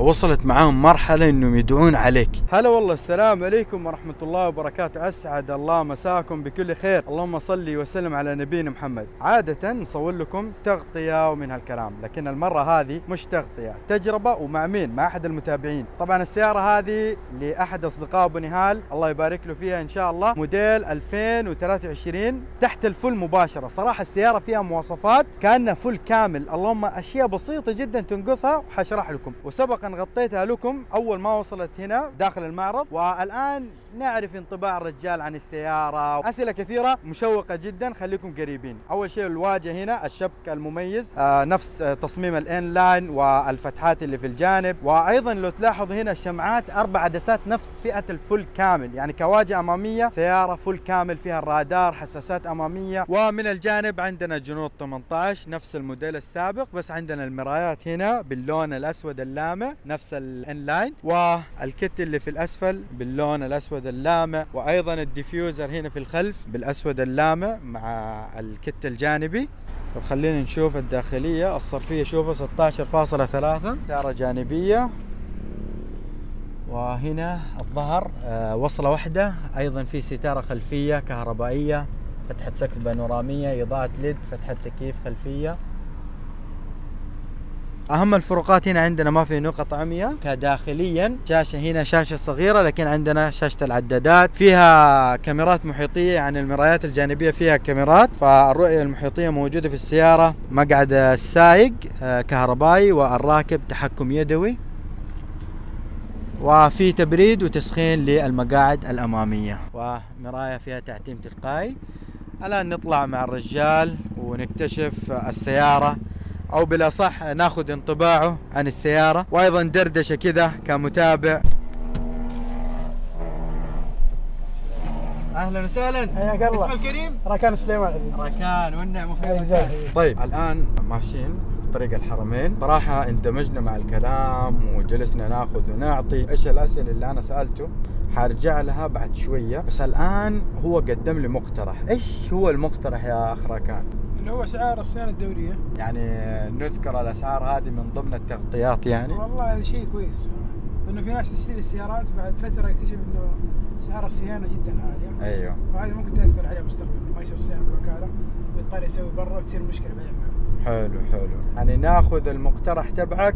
وصلت معاهم مرحلة إنهم يدعون عليك. هلا والله السلام عليكم ورحمة الله وبركاته. أسعد الله مساكم بكل خير. اللهم صل وسلم على نبينا محمد. عادة نصور لكم تغطية ومن هالكلام لكن المرة هذه مش تغطية تجربة ومع مين؟ مع أحد المتابعين. طبعا السيارة هذه لأحد أصدقاء أبو نهال الله يبارك له فيها إن شاء الله. موديل 2023 تحت الفل مباشرة. صراحة السيارة فيها مواصفات كأنها فل كامل. اللهم أشياء بسيطة جدا تنقصها وحشرح لكم. وسبقا غطيتها لكم أول ما وصلت هنا داخل المعرض والآن نعرف انطباع الرجال عن السيارة. أسئلة كثيرة مشوقة جدا خليكم قريبين. أول شيء الواجهة هنا الشبك المميز. آه نفس آه تصميم ال N Line والفتحات اللي في الجانب. وأيضا لو تلاحظ هنا الشمعات أربع عدسات نفس فئة ال full كامل. يعني كواجهة أمامية سيارة full كامل فيها الرادار حساسات أمامية. ومن الجانب عندنا جنوط 18 نفس الموديل السابق بس عندنا المرايات هنا باللون الأسود اللامع نفس ال N Line وال kit اللي في الأسفل باللون الأسود الأسود اللامع وأيضا ال diffuser هنا في الخلف بالأسود اللامع مع ال kit الجانبي. طب خلينا نشوف الداخلية. الصرفية شوفوا 16.3 سياره جانبية. وهنا الظهر آه وصلة واحدة. أيضا في ستارة خلفية كهربائية فتحة سقف بانورامية إضاءة ليد فتحة تكييف خلفية. أهم الفروقات هنا عندنا ما في نقط عمياء كداخليا شاشة هنا شاشة صغيرة لكن عندنا شاشة العدادات. فيها كاميرات محيطية يعني المرايات الجانبية فيها كاميرات. فالرؤية المحيطية موجودة في السيارة. مقعد السائق كهربائي والراكب تحكم يدوي. وفي تبريد وتسخين للمقاعد الأمامية. ومراية فيها تعتيم تلقائي. الآن نطلع مع الرجال ونكتشف السيارة. أو بالأصح ناخذ انطباعه عن السيارة وأيضا دردشة كذا كمتابع. أهلا وسهلا. حياك الله. اسم الكريم؟ راكان سليمان. راكان والنعم وخير. طيب الآن ماشيين في طريق الحرمين. صراحة اندمجنا مع الكلام وجلسنا ناخذ ونعطي. إيش الأسئلة اللي أنا سألته؟ حرجع لها بعد شوية. بس الآن هو قدم لي مقترح. إيش هو المقترح يا أخ راكان؟ اللي هو أسعار الصيانة الدورية. يعني نذكر الأسعار هذه من ضمن التغطيات يعني. والله هذا شيء كويس لأنه في ناس تشتري السيارات بعد فترة يكتشف إنه اسعار الصيانة جدا عاليه أيوه. فهذه ممكن تأثر عليه مستقبلا إنه ما يسوي الصيانه بالوكالة ويضطر يسوي برا وتصير مشكلة بعدين. حلو حلو. يعني ناخذ المقترح تبعك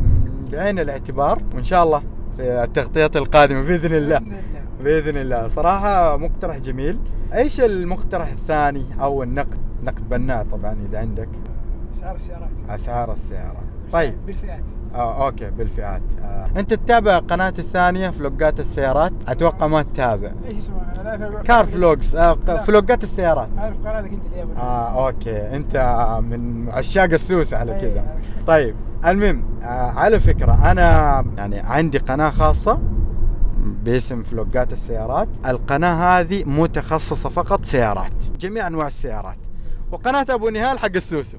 بعين الاعتبار وإن شاء الله في التغطيات القادمة بإذن الله. باذن الله. بإذن الله. صراحة مقترح جميل. إيش المقترح الثاني أو النقد؟ نقد بناء طبعا إذا عندك. أسعار السيارات. أسعار السيارات طيب. بالفئات. آه أوكي بالفئات. آه. أنت تتابع قناة الثانية فلوقات السيارات؟ أتوقع ما تتابع. إيش اسمه؟ لا في- car vlogs آه لا. فلوقات السيارات. عارف قناتك أنت اللي آه أوكي. أنت من عشاق السوس على أي، كذا. طيب. المهم آه على فكرة أنا يعني عندي قناة خاصة باسم فلوقات السيارات. القناة هذه متخصصة فقط سيارات. جميع أنواع السيارات. وقناة أبو نهال حق السوسو.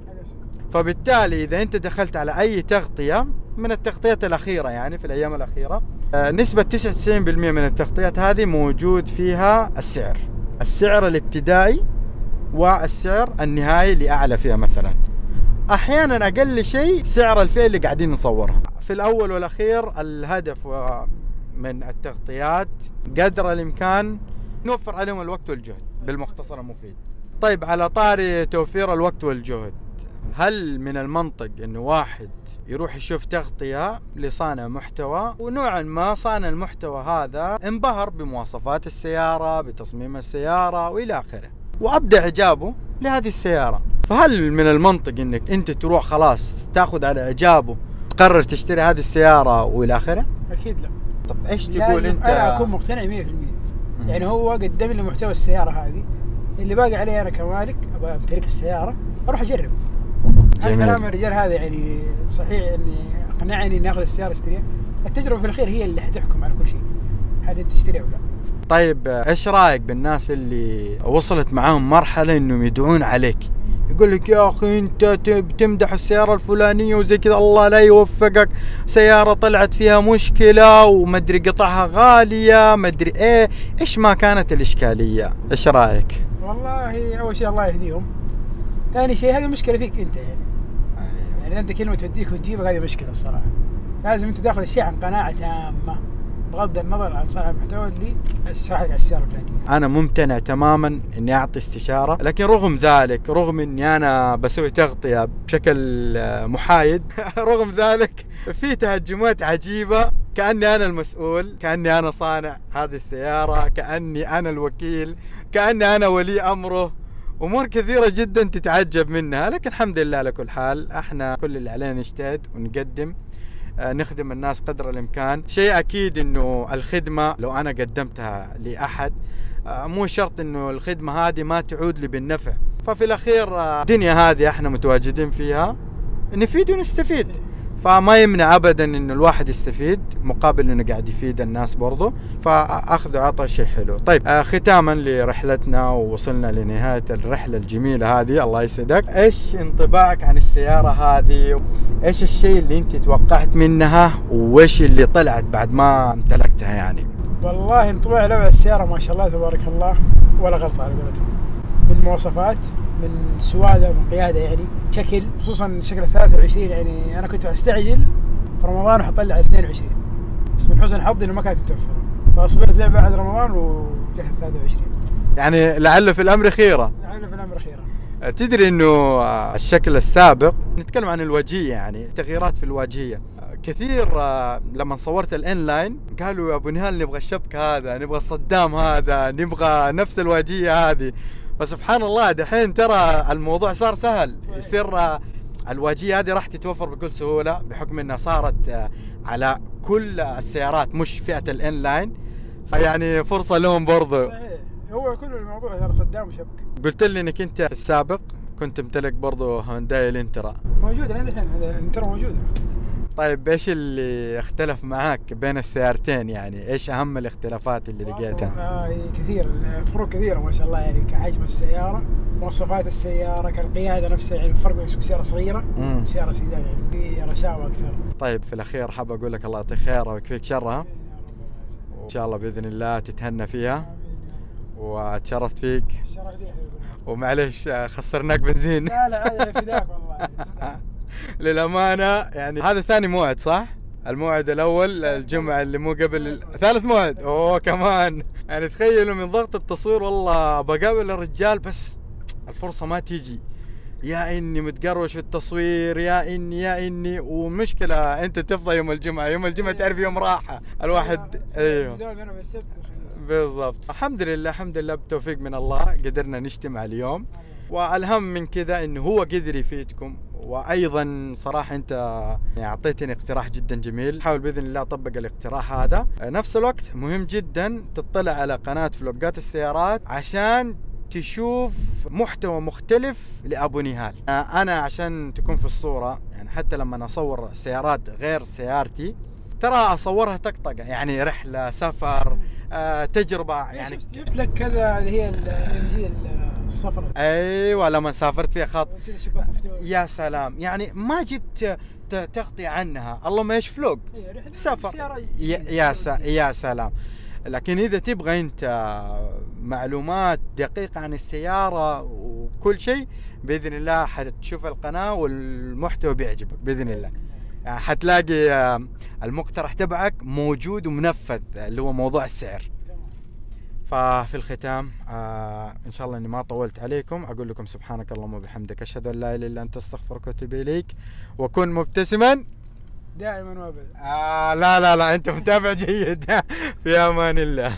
فبالتالي إذا أنت دخلت على أي تغطية من التغطيات الأخيرة يعني في الأيام الأخيرة آه، نسبة 99% من التغطيات هذه موجود فيها السعر. السعر الابتدائي والسعر النهائي لأعلى فئة مثلا. أحيانا أقل شيء سعر الفئة اللي قاعدين نصورها. في الأول والأخير الهدف من التغطيات قدر الإمكان نوفر عليهم الوقت والجهد بالمختصر المفيد. طيب على طاري توفير الوقت والجهد هل من المنطق انه واحد يروح يشوف تغطية لصانع محتوى؟ ونوعا ما صانع المحتوى هذا انبهر بمواصفات السيارة بتصميم السيارة وإلى آخره. وأبدع إعجابه لهذه السيارة. فهل من المنطق إنك أنت تروح خلاص تأخذ على إعجابه تقرر تشتري هذه السيارة وإلى آخره؟ أكيد لا. طب إيش تقول أنت؟ أنا أكون مقتنع 100% يعني هو قدم لي محتوى السيارة هذه. اللي باقي عليه أنا كمالك أبغى أمتلك السيارة أروح أجرب. جميل. كلام الرجال هذا يعني صحيح إني أقنعني إني آخذ السيارة أشتريها. التجربة في الأخير هي اللي حتحكم على كل شيء هل أنت تشتريها ولا لا. طيب إيش رأيك بالناس اللي وصلت معاهم مرحلة إنهم يدعون عليك؟ يقول لك يا أخي أنت بتمدح السيارة الفلانية وزي كذا. الله لا يوفقك. سيارة طلعت فيها مشكلة ومدري قطعها غالية مدري إيه. إيش ما كانت الإشكالية؟ إيش رأيك؟ والله أول شيء الله يهديهم. ثاني شيء هذه مشكلة فيك أنت يعني. يعني أنت كلمة توديك وتجيبك هذه مشكلة الصراحة. لازم أنت تاخذ الشيء عن قناعة تامه بغض النظر عن صانع المحتوى اللي على السياره الفلانيه أنا ممتنع تماما إني أعطي استشارة لكن رغم ذلك رغم إني أنا بسوي تغطية بشكل آه، محايد رغم ذلك في تهجمات عجيبة. كأني أنا المسؤول كأني أنا صانع هذه السيارة كأني أنا الوكيل كأني أنا ولي أمره. أمور كثيرة جدا تتعجب منها لكن الحمد لله على كل حال إحنا كل اللي علينا نجتهد ونقدم. نخدم الناس قدر الإمكان. شيء أكيد إنه الخدمة لو أنا قدمتها لأحد آه، مو شرط إنه الخدمة هذه ما تعود لي بالنفع. ففي الأخير آه، الدنيا هذه إحنا متواجدين فيها. نفيد ونستفيد. فما يمنع ابدا إنه الواحد يستفيد مقابل إنه قاعد يفيد الناس برضه. فاخذ وعطى شيء حلو. طيب آه ختاما لرحلتنا ووصلنا لنهاية الرحلة الجميلة هذه. الله يسعدك. إيش انطباعك عن السيارة هذه؟ إيش الشيء اللي أنت توقعت منها؟ وإيش اللي طلعت بعد ما امتلكتها يعني؟ والله انطباع لو على السيارة ما شاء الله تبارك الله. ولا غلطة على قولتهم. من مواصفات من سواده ومن قيادة يعني شكل خصوصا شكل ال 23 يعني أنا كنت أستعجل في رمضان وحطلع 22 بس من حسن حظي إنه ما كانت متوفرة. فأصبرت لعبة بعد رمضان وجت 23 يعني لعله في الأمر خيرة. لعله في الأمر خيرة. تدري إنه الشكل السابق نتكلم عن الواجهيه يعني تغييرات في الواجهيه كثير آه، لما صورت الان لاين قالوا يا أبو نهال نبغى الشبك هذا نبغى الصدام هذا نبغى نفس الواجهيه هذه. فسبحان الله دحين ترى الموضوع صار سهل. يصير آه، الواجهة هذه راح تتوفر بكل سهولة بحكم إنها صارت آه، على كل السيارات مش فئة ال N Line. فيعني فرصة لهم برضو. صحيح. هو كل الموضوع ترى صدام وشبك. قلت لي إنك أنت في السابق كنت تمتلك برضو هونداي الإلنترا. موجوده الحين الإلنترا موجوده طيب إيش اللي اختلف معاك بين السيارتين؟ يعني إيش أهم الاختلافات اللي لقيتها؟ آه كثير فروق كثيرة ما شاء الله يعني كحجم السيارة مواصفات السيارة كالقيادة نفسها يعني الفرق بين سيارة صغيرة. وسيارة سيدان يعني في رساوة أكثر. طيب في الأخير حاب أقول لك الله يعطيك خير ويكفيك شرها إن شاء الله بإذن الله تتهنى فيها. وتشرفت فيك. الشرف لي. ومعلش آه، خسرناك بنزين. لا لا فداك والله. للامانة يعني هذا ثاني موعد صح؟ الموعد الأول الجمعه اللي مو قبل ال- ثالث موعد. أوه كمان. يعني تخيلوا من ضغط التصوير والله بقابل الرجال بس الفرصة ما تيجي. يا إني متقروش في التصوير يا إني يا إني. ومشكلة أنت تفضى يوم الجمعة يوم الجمعة تعرف يوم راحة. الواحد أيوه. السبت بالضبط. الحمد لله الحمد لله بتوفيق من الله قدرنا نجتمع اليوم. والهم من كذا انه هو قدر يفيدكم. وأيضا صراحة أنت يعني أعطيتني اقتراح جدا جميل. حاول بإذن الله أطبق الاقتراح هذا. نفس الوقت مهم جدا تطلع على قناة فلوقات السيارات عشان تشوف محتوى مختلف لأبو نهال. أنا عشان تكون في الصورة يعني حتى لما أصور سيارات غير سيارتي ترى أصورها طقطقة يعني رحلة سفر آه تجربة يعني يعني جبت لك كذا اللي هي الصفراء أيوه لما سافرت فيها خط يا سلام. يعني ما جبت ت- تغطية عنها. اللهم إيش فلوق سفر. سيارة يا يا, س... يا سلام. لكن إذا تبغى أنت معلومات دقيقة عن السيارة وكل شيء بإذن الله حتشوف القناة والمحتوى بيعجبك بإذن الله. يعني حتلاقي المقترح تبعك موجود ومنفذ اللي هو موضوع السعر. ففي الختام آه إن شاء الله إني ما طولت عليكم. أقول لكم سبحانك اللهم وبحمدك أشهد أن لا إله إلا أنت أستغفرك وأتوب إليك. وكن مبتسما. دائما وابدا. آه لا لا لا أنت متابع جيد. في أمان الله.